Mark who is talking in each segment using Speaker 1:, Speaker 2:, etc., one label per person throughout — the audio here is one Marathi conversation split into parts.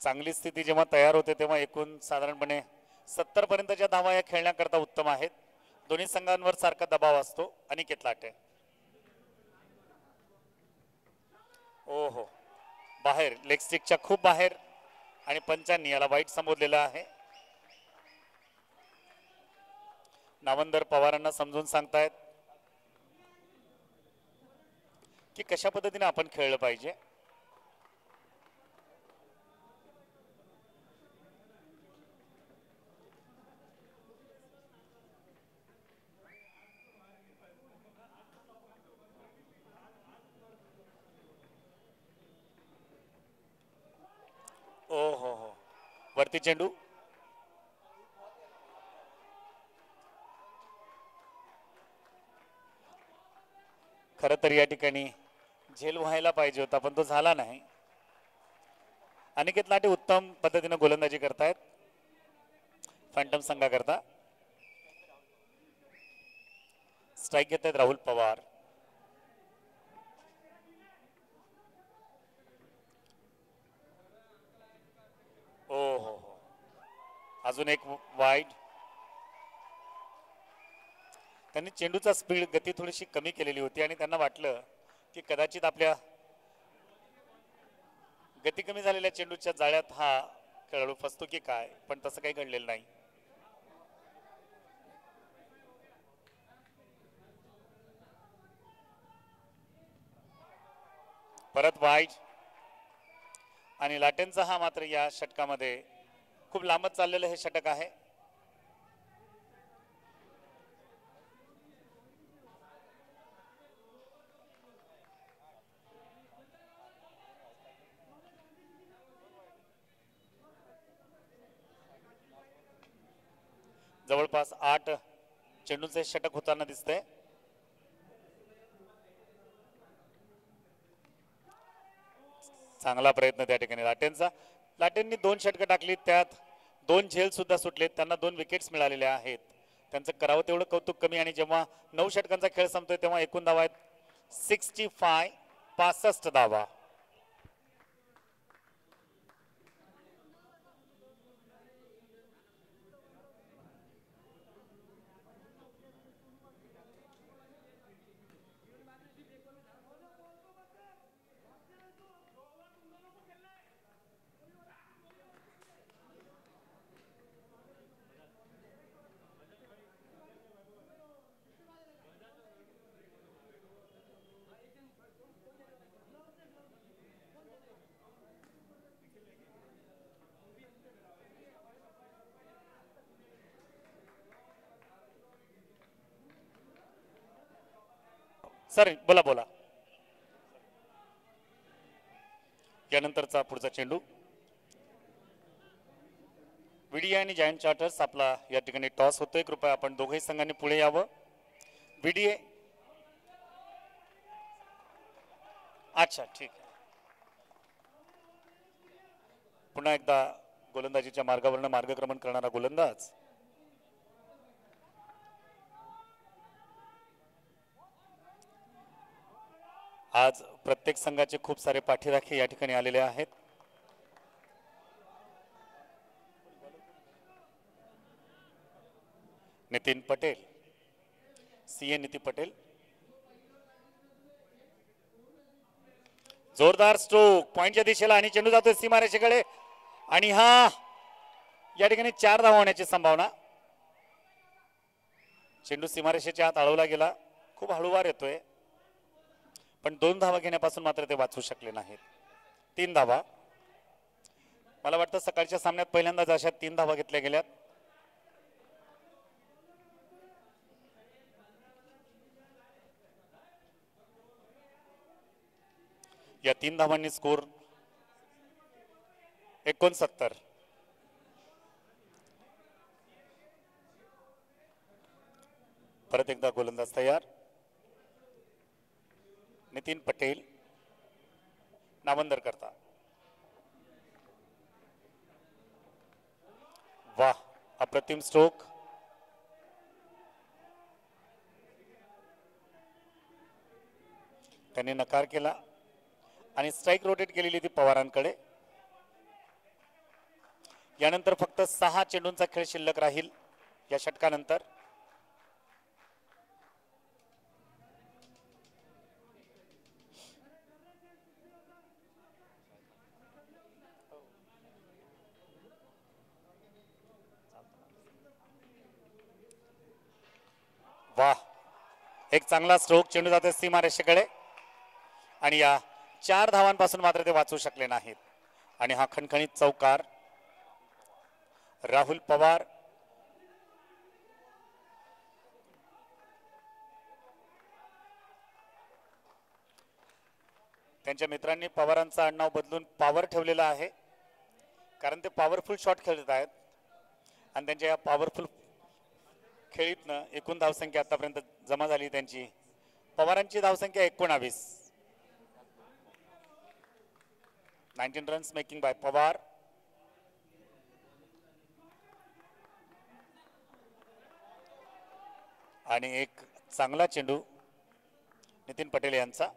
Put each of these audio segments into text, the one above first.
Speaker 1: चांगली स्थिती जेव्हा तयार होते तेव्हा एकूण साधारणपणे सत्तरपर्यंतच्या धावा या खेळण्याकरता उत्तम आहेत. दोन्ही संघांवर सारखा दबाव असतो अनिकेत लाटे ओ हो बाहेर लेगस्टिकच्या खूप बाहेर आणि पंचांनी याला वाईट संबोधलेलं आहे. नावंदर पवारांना समजून सांगतायत की कशा पद्धतीने आपण खेळलं पाहिजे ओ हो हो वरती चेंडू. खरं तर या ठिकाणी झेल व्हायला पाहिजे होता पण तो झाला नाही. अनिकेत लाटे उत्तम पद्धतीनं गोलंदाजी करतायत. फॅन्टम संघाकरता. स्ट्राईक घेत आहेत राहुल पवार. हो हो हो. अजून एक वाईट. त्यांनी चेंडूचा स्पीड गती थोडीशी कमी केलेली होती आणि त्यांना वाटलं की कदाचित आपल्या गती कमी झालेल्या चेंडूच्या जाळ्यात हा खेळाडू फसतो की काय पण तसं काही घडलेलं नाही. परत वाईट. आणि लाटेंचा हा मात्र या षटकामध्ये खूप लांबच चाललेलं हे षटक आहे. जवळपास आठ चेंडूचे षटक होताना दिसतंय. चांगला प्रयत्न त्या ठिकाणी. लाटेंचा लाटेंनी दोन षटकं टाकली त्यात. दोन झेल सुद्धा त्यांना दोन विकेट्स मिळालेल्या आहेत. त्यांचं करावं तेवढं कौतुक कमी आणि जेव्हा नऊ षटकांचा खेळ संपतोय तेव्हा एकूण धावा आहेत सिक्स्टी फाय पासष्ट धावा. सर बोला बोला. यानंतरचा पुढचा चेंडू. व्हीडीए आणि जायंट चार्टर्स आपला या ठिकाणी टॉस होतोय. कृपया आपण दोघही संघांनी पुढे यावं. विडीए अच्छा ठीक आहे. पुन्हा एकदा गोलंदाजीच्या मार्गावरनं मार्गक्रमण करणारा गोलंदाज. आज प्रत्येक संघाचे खूप सारे पाठीराखे या ठिकाणी आलेले आहेत. Nitin Patel C A Nitin Patel. जोरदार स्ट्रोक पॉइंटच्या दिशेला आणि चेंडू जातोय सीमारेषेकडे आणि हा या ठिकाणी चार धावा होण्याची संभावना. चेंडू सीमारेषेच्या आत अडवला गेला. खूप हळूवार येतोय. पण दोन धावा घेण्यापासून मात्र ते वाचू शकले नाहीत. तीन धावा. मला वाटतं सकाळच्या सामन्यात पहिल्यांदाच अशा तीन धावा घेतल्या गेल्यात या तीन धावांनी स्कोर एकोणसत्तर. परत एकदा गोलंदाज तयार. नितीन पटेल नामंदर करता. वाह अप्रतिम स्ट्रोक त्यांनी नकार केला आणि स्ट्राईक रोटेट केलेली ती पवारांकडे. यानंतर फक्त सहा चेंडूंचा खेळ शिल्लक राहील या षटकानंतर. वा एक चांगला स्ट्रोक चेंडू जाते सीमारेषेकडे आणि या चार धावांपासून मात्र ते वाचू शकले नाहीत. आणि हा खणखणीत चौकार. राहुल पवार. त्यांच्या मित्रांनी पवारांचं आडनाव बदलून पॉवर ठेवलेलं आहे. कारण ते पॉवरफुल शॉट खेळत आहेत. आणि त्यांच्या या पॉवरफुल खेळीतनं एकूण धावसंख्या आतापर्यंत जमा झाली त्यांची. पवारांची धावसंख्या एकोणावीस. Nineteen runs making by Pawar. आणि एक चांगला चेंडू नितीन पटेल यांचा.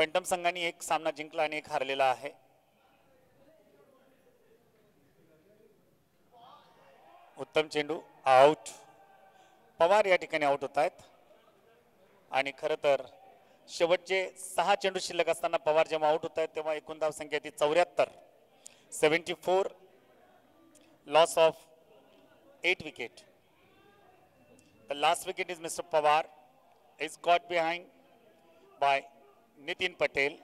Speaker 1: फॅन्टम संघाने एक सामना जिंकला आणि एक हारलेला आहे. उत्तम चेंडू आउट पवार या ठिकाणी आउट होत आहेत. आणि खरं तर शेवटचे सहा चेंडू शिल्लक असताना पवार जेव्हा आउट होत आहेत तेव्हा एकूण धाव संख्या ती चौऱ्याहत्तर seventy four loss of eight wicket the last wicket is mister Pawar is got behind by Nitin Patel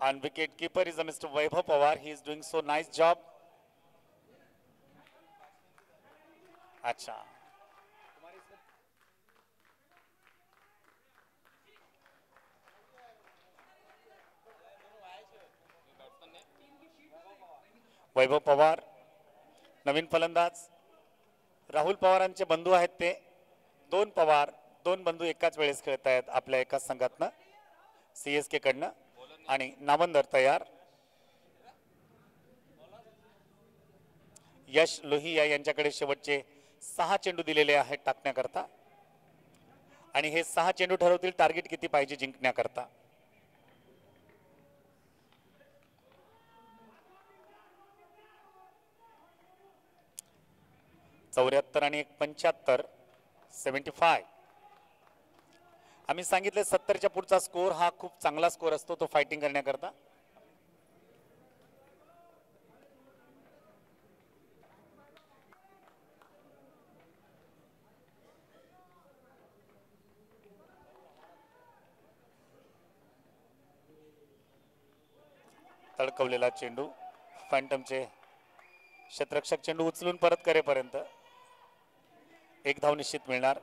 Speaker 1: And wicket keeper is a Mr. Vaibhav Pawar. He is doing so nice job. अच्छा वैभव पवार नवीन फलंदाज राहुल पवारांचे बंधू आहेत ते. दोन पवार दोन बंधू एकाच वेळेस खेळत आहेत आपल्या एकाच संघातनं सी एस के कडनं आणि नामंदर तयार. यश लोहिया यांच्याकडे शेवटचे सहा चेंडू दिलेले आहेत टाकण्याकरता. आणि हे सहा चेंडू ठरवतील टार्गेट किती पाहिजे जिंकण्याकरता. चौऱ्याहत्तर आणि एक पंच्याहत्तर सेवन्टी फाय आम्ही सांगितले सत्तरच्या पुढचा स्कोर हा खूप चांगला स्कोर असतो तो फायटिंग करण्याकरता. तडकवलेला चेंडू फॅन्टमचे क्षेत्ररक्षक चेंडू उचलून परत करेपर्यंत. एक धाव निश्चित मिळणार.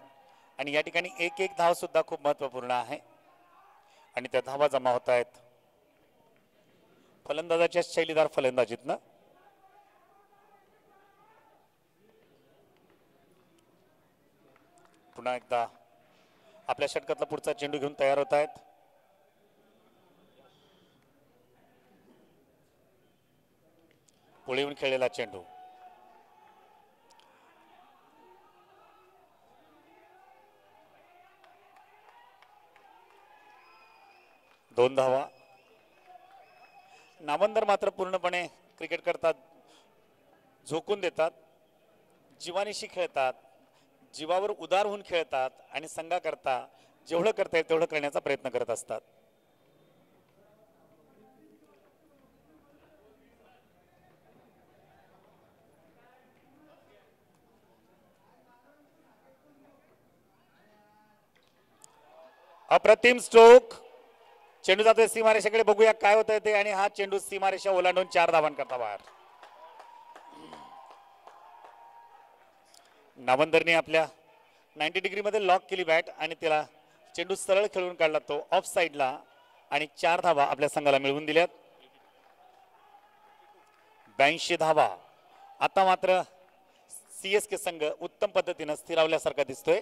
Speaker 1: आणि या ठिकाणी एक एक धाव सुद्धा खूप महत्त्वपूर्ण आहे. आणि त्या धावा जमा होत आहेत. फलंदाजाच्या शैलीदार फलंदाजीतनं पुन्हा एकदा. आपल्या षटकातला पुढचा चेंडू घेऊन तयार होत आहेत. पुढे खेळलेला चेंडू. दोन धावा नामंदर मात्र पूर्णपणे क्रिकेट करतात झोकून देतात जीवानिशी खेळतात जीवावर उदार होऊन खेळतात आणि संघाकरता जेवढं करता येईल तेवढं करण्याचा प्रयत्न करत असतात. अप्रतिम स्ट्रोक चेंडू जातोय सीमारेषाकडे बघूया काय होतंय ते. आणि हा चेंडू सीमारेषा ओलांडून चार धावांकरता बाहेर. नावंदरने आपल्या नाईन्टी डिग्रीमध्ये लॉक केली बॅट आणि त्याला चेंडू सरळ खेळून काढला तो ऑफ साईडला आणि चार धावा आपल्या संघाला मिळवून दिल्यात. ब्याऐंशी धावा. आता मात्र सी एस के संघ उत्तम पद्धतीनं स्थिरावल्यासारखा दिसतोय.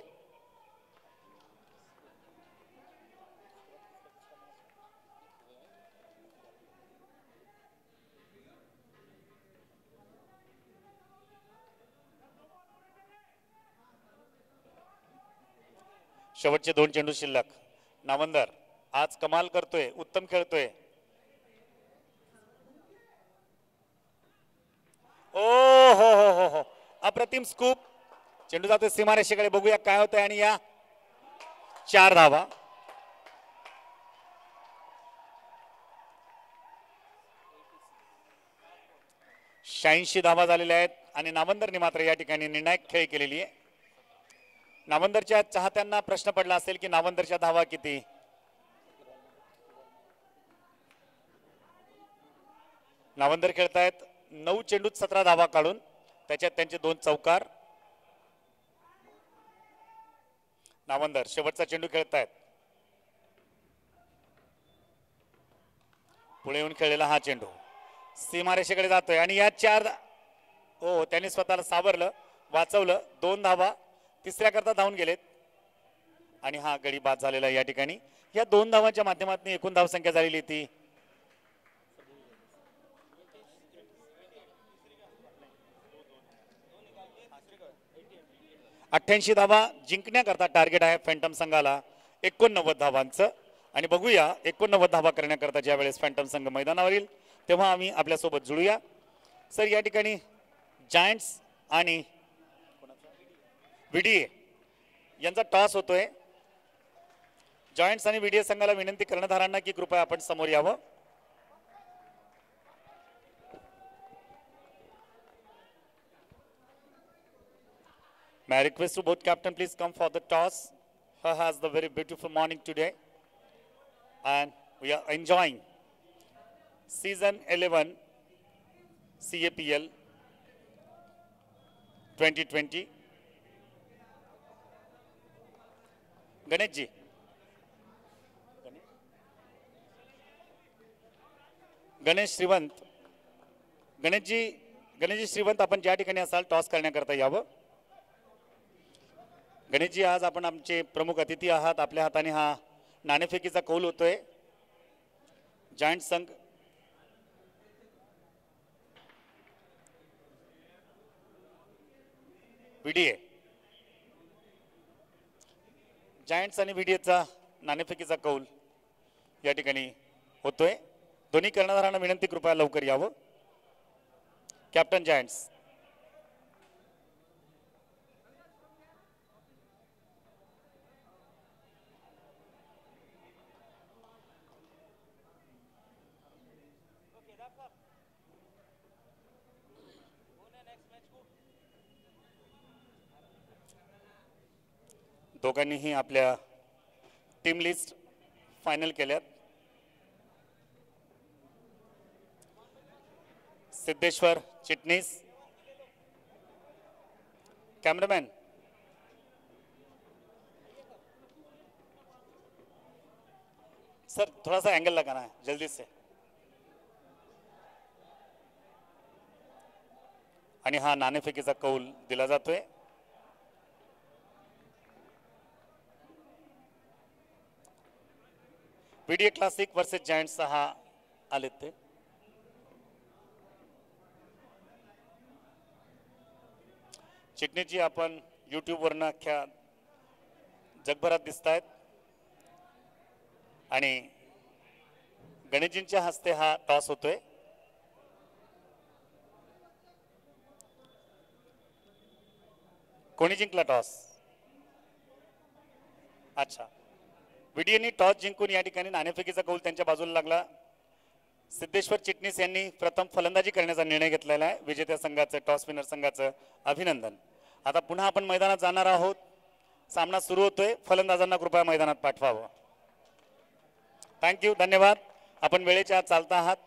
Speaker 1: शेवटचे दोन चेंडू शिल्लक. नामंदर आज कमाल करतोय उत्तम खेळतोय. ओ हो हो हो हो. अप्रतिम स्कूप चेंडू जातोय सीमारेषेकडे बघूया काय होतंय आणि या चार धावा शहाऐंशी धावा झालेल्या आहेत आणि नामंदरने मात्र या ठिकाणी निर्णायक खेळ केलेली आहे. नामंदरच्या चाहत्यांना प्रश्न पडला असेल की नावंदरच्या धावा किती? नावंदर खेळतायत नऊ चेंडूत सतरा धावा काढून त्याच्यात त्यांचे दोन चौकार. नावंदर शेवटचा चेंडू खेळतायत. पुढे येऊन खेळलेला हा चेंडू. सीमारेषेकडे जातोय आणि या चार हो त्यांनी स्वतःला सावरलं वाचवलं दोन धावा तिसऱ्या करता धावून गेलेत. आणि हा गडी बाद झालेला या ठिकाणी. या दोन धावांच्या माध्यमातून एकूण धावसंख्या झालेली ती. अठ्ठ्याऐंशी धावा जिंकण्याकरता टार्गेट आहे फॅन्टम संघाला एकोणनव्वद धावांचं. आणि बघूया एकोणनव्वद धावा करण्याकरता ज्या वेळेस फॅन्टम संघ मैदानावर येईल तेव्हा आम्ही आपल्यासोबत जुळूया. सर या ठिकाणी जायंट्स आणि व्हीडीए यांचा टॉस होतोय. जॉईंट्स आणि व्हीडीए संघाला विनंती कर्णधारांना की कृपया आपण समोर यावं. May request to both captain please come for the toss has the very beautiful morning today and we are enjoying season eleven C A P L twenty twenty Ganeshji. Ganesh Shrivant. Ganeshji Ganeshji Shrivant आपण ज्या ठिकाणी असाल टॉस करण्याकरता यावं. गणेशजी आज आपण आमचे प्रमुख अतिथी आहात. आपल्या हाताने हा नाणेफेकीचा कौल होतोय. जॉईंट संघ पीडीए जायंट्स आणि व्हीडीएचा नाणेफेकीचा कौल या ठिकाणी होतोय. दोन्ही कर्णधारांना विनंती कृपया लवकर यावं. कॅप्टन जायंट्स दोघांनीही आपल्या टीम लिस्ट फायनल केल्यात. सिद्धेश्वर चिटणीस. कॅमेरामॅन सर थोड़ा सा एंगल लगाना है जल्दी से. आणि हा नाणेफेकीचा कौल दिला जातोय. P PDA classic versus giants हा आलेत ते. चिटणीजी आपण यूट्यूबवरनं अख्ख्या जगभरात दिसत आहेत आणि गणेशजींच्या हस्ते हा टॉस होतोय. कोणी जिंकला टॉस? अच्छा. विडीएनी टॉस जिंकून या ठिकाणी नाणेफेकीचा कौल त्यांच्या बाजूला लागला. सिद्धेश्वर चिटणीस यांनी प्रथम फलंदाजी करण्याचा निर्णय घेतलेला आहे. विजेत्या संघाचं टॉस विनर संघाचं अभिनंदन. आता पुन्हा आपण मैदानात जाणार आहोत. सामना सुरू होतोय. फलंदाजांना कृपया मैदानात पाठवावं. थँक्यू धन्यवाद. आपण वेळेच्या आत चालता आहात.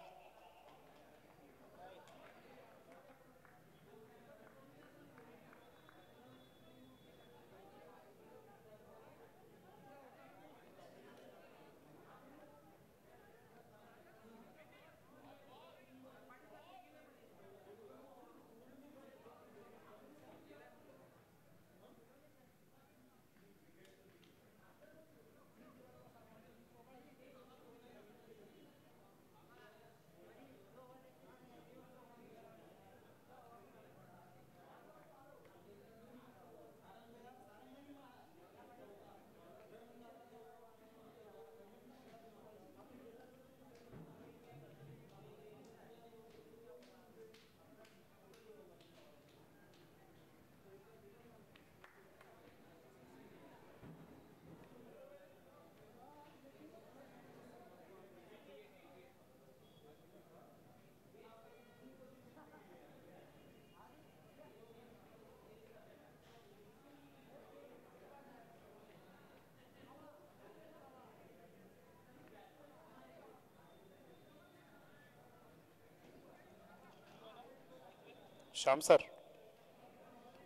Speaker 1: श्याम सर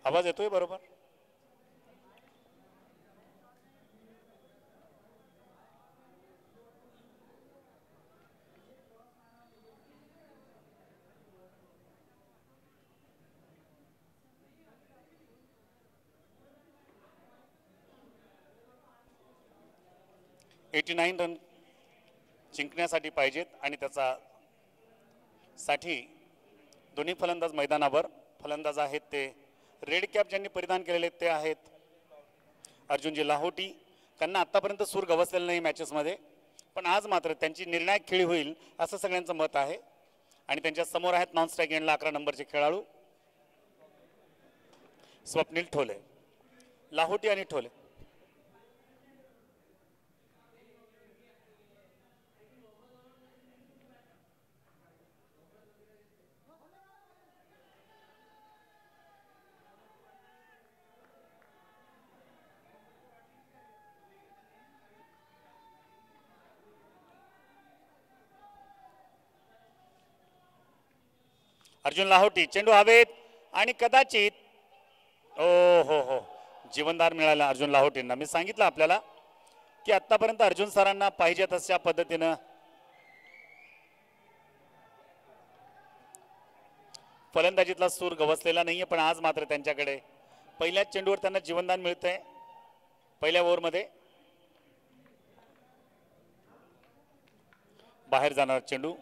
Speaker 1: आवाज येतोय बरोबर? एटी नाईन रन जिंकण्यासाठी पाहिजेत आणि त्याचा साठी दोन्ही फलंदाज मैदानावर. फलंदाज आहेत ते रेड कॅप ज्यांनी परिधान केलेले ते आहेत अर्जुनजी लाहोटी. त्यांना आत्तापर्यंत सूर गवसलेला नाही मॅचेसमध्ये पण आज मात्र त्यांची निर्णायक खेळी होईल असं सगळ्यांचं मत आहे. आणि त्यांच्यासमोर आहेत नॉन स्ट्राईक एंडला अकरा नंबरचे खेळाडू. स्वप्नील ठोले. लाहोटी आणि ठोले. अर्जुन लाहोटी चेंडू हवेत आणि कदाचित ओ हो हो जीवनदार मिळाला अर्जुन लाहोटींना. मी सांगितलं आपल्याला की आतापर्यंत अर्जुन सरांना पाहिजे तशा पद्धतीनं फलंदाजीतला सूर गवसलेला नाहीये पण आज मात्र त्यांच्याकडे पहिल्याच चेंडूवर त्यांना जीवनदान मिळतंय पहिल्या ओव्हरमध्ये. बाहेर जाणार चेंडू.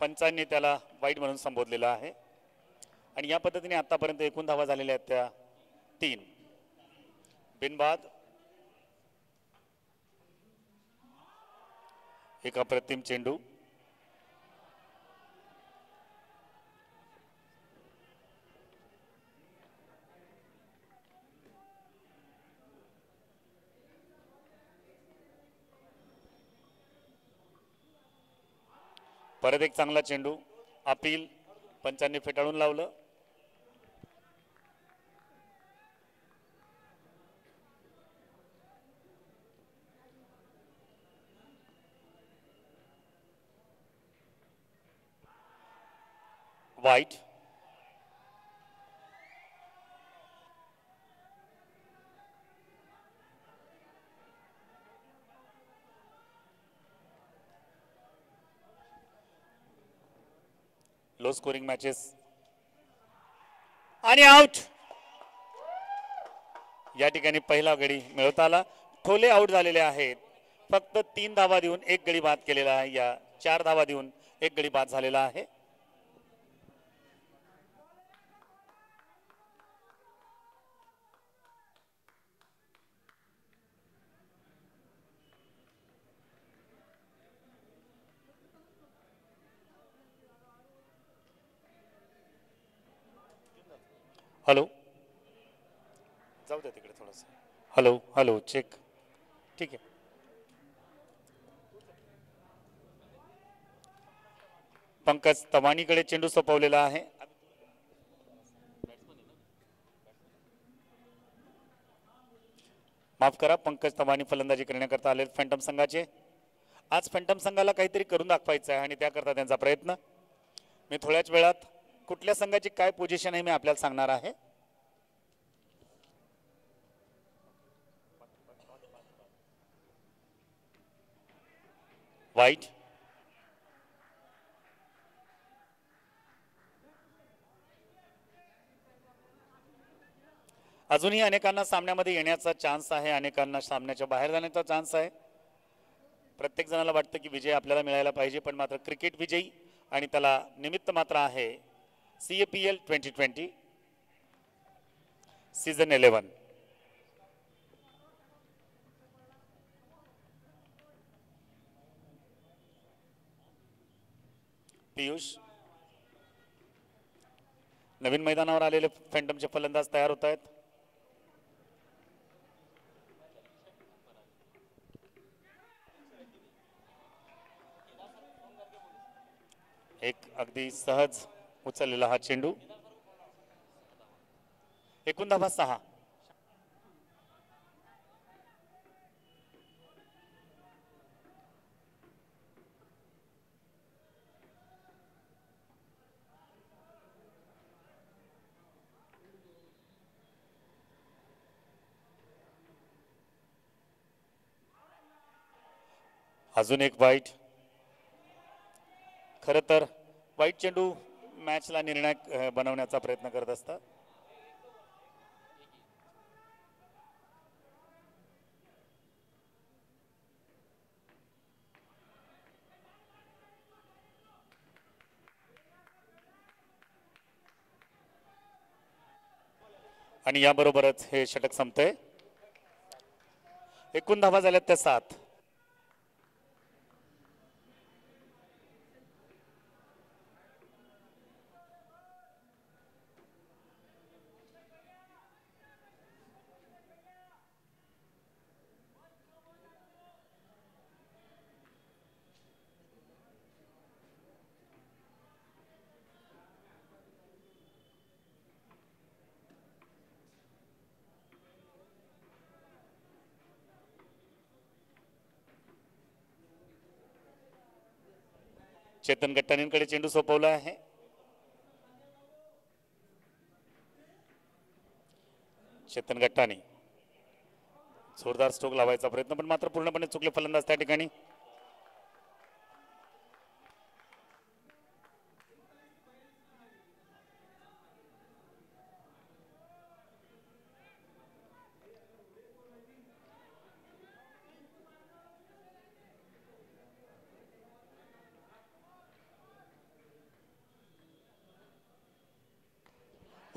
Speaker 1: पंचांनी त्याला वाईट म्हणून संबोधलेलं आहे. आणि या पद्धतीने आतापर्यंत एकूण धावा झालेल्या आहेत त्या तीन. बिनबाद. एक अप्रतिम चेंडू. परत एक चांगला चेंडू अपील पंचांनी फेटाळून लावलं. वाईट लो स्कोरिंग मॅचेस आणि आउट या ठिकाणी पहिला गडी मिळवता आला ठोले आउट झालेले आहेत. फक्त तीन धावा देऊन एक गडी बाद केलेला आहे. या चार धावा देऊन एक गडी बाद झालेला आहे. हॅलो. जाऊ द्या तिकडे थोडस. हॅलो हॅलो चेक ठीक आहे. पंकज तवानीकडे चेंडू सोपवलेला आहे. माफ करा पंकज तवानी फलंदाजी करण्याकरता आले फॅन्टम संघाचे. आज फॅन्टम संघाला काहीतरी करून दाखवायचं आहे आणि त्याकरता त्यांचा प्रयत्न. मी थोड्याच वेळात कुठल्या संघाची काय पोझिशन आहे मी आपल्याला सांगणार आहे? वाईट अजूनही अनेकांना सामन्यामध्ये येण्याचा चान्स आहे अनेकांना सामन्याच्या बाहेर जाण्याचा चान्स आहे. प्रत्येक जणाला वाटतं की विजय आपल्याला मिळायला पाहिजे पण मात्र क्रिकेट विजयी आणि त्याला निमित्त मात्र आहे C A P L twenty twenty Piyush नवीन मैदानावर आलेले फॅन्टमचे फलंदाज तयार होत आहेत. एक अगदी सहज उचललेला हा चेंडू. एकूण धावा सहा. अजून एक वाईट. खरं तर वाईट चेंडू मॅचला निर्णायक बनवण्याचा प्रयत्न करत असतात. आणि याबरोबरच हे षटक संपतंय. एकूण धावा झाल्यात त्या सात. चेतन गट्टाणींकडे चेंडू सोपवला आहे. चेतन गट्टाणी. जोरदार स्ट्रोक लावायचा प्रयत्न पण मात्र पूर्णपणे चुकले फलंदाज त्या ठिकाणी.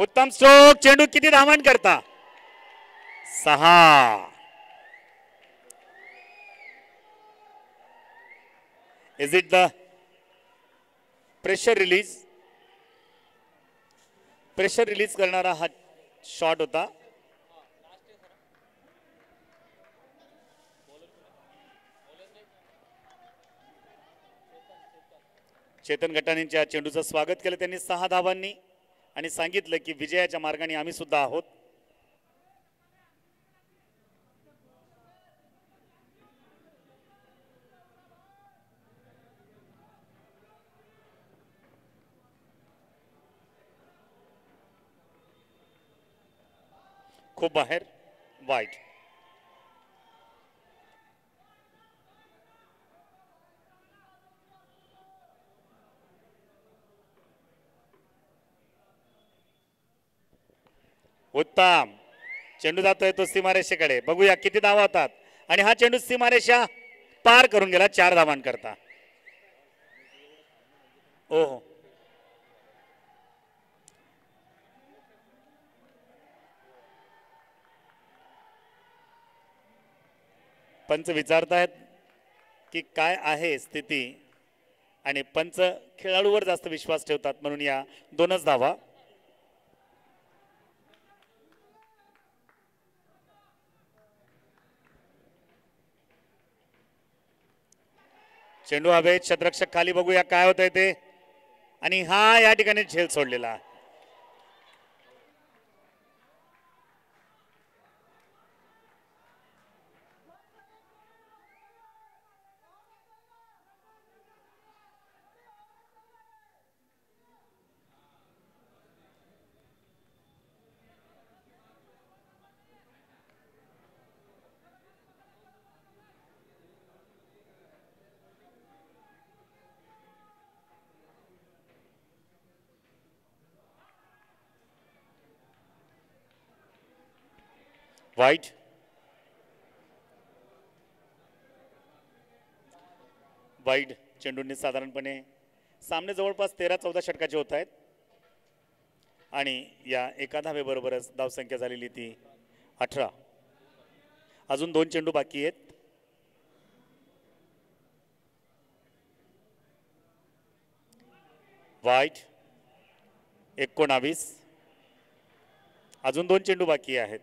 Speaker 1: उत्तम स्ट्रोक चेंडू किती धावण करता? सहा. Is it the pressure release pressure release करणारा हा शॉट होता. चेतन गटानेंच्या चेंडूचं स्वागत केलं त्यांनी सहा धावांनी आणि सांगितलं की विजयाच्या मार्गाने आम्ही सुद्धा आहोत. खूप बाहेर वाईट. उत्तम. चेंडू जातोय तो सीमारेषेकडे. बघूया किती धावा होतात आणि हा चेंडू सीमारेषा पार करून गेला चार धावांकरता. ओहो. पंच विचारतायत की काय आहे स्थिती? आणि पंच खेळाडूवर जास्त विश्वास ठेवतात म्हणून या दोनच धावा. चेंडू हवेत शतरक्षक खाली बघूया. काय होतंय ते? आणि हा या ठिकाणी झेल सोडलेला. White. वाईट वाईड चेंडूंनी साधारणपणे सामने जवळपास तेरा चौदा षटकाचे होत आहेत. आणि या एका धावेबरोबरच धावसंख्या झालेली ती अठरा. अजून दोन चेंडू बाकी आहेत. वाईट एकोणावीस. अजून दोन चेंडू बाकी आहेत.